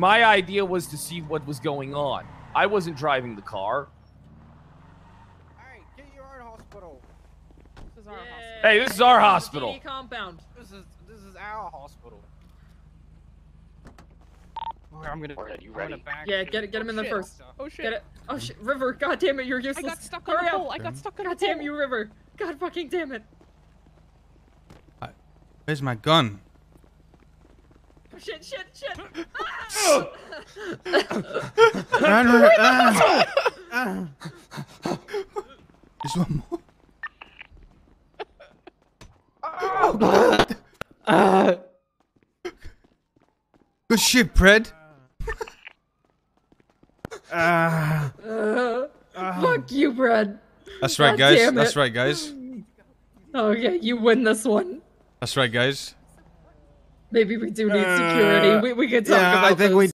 My idea was to see what was going on. I wasn't driving the car. Alright, get your own hospital. This is our hospital. Hey, this is our hospital. PD compound. This is this is our hospital. Oh, I'm gonna. Alright, you I'm ready? back Yeah, get it- get him Oh, in there shit. first. Oh shit! Get shit. it. Oh shit, River. God damn it, you're I useless. got stuck on Hurry the up. pole. I got stuck on God the damn you, River. God fucking damn it. Where's my gun? Oh, shit, shit, shit. Run, run, ah. Ah. There's one more. Good shit, Pred. Uh, fuck you, Brad. That's right, God guys. That's right, guys. Okay, you win this one. That's right, guys. Maybe we do need security. Uh, we, we could talk yeah, about I think this. we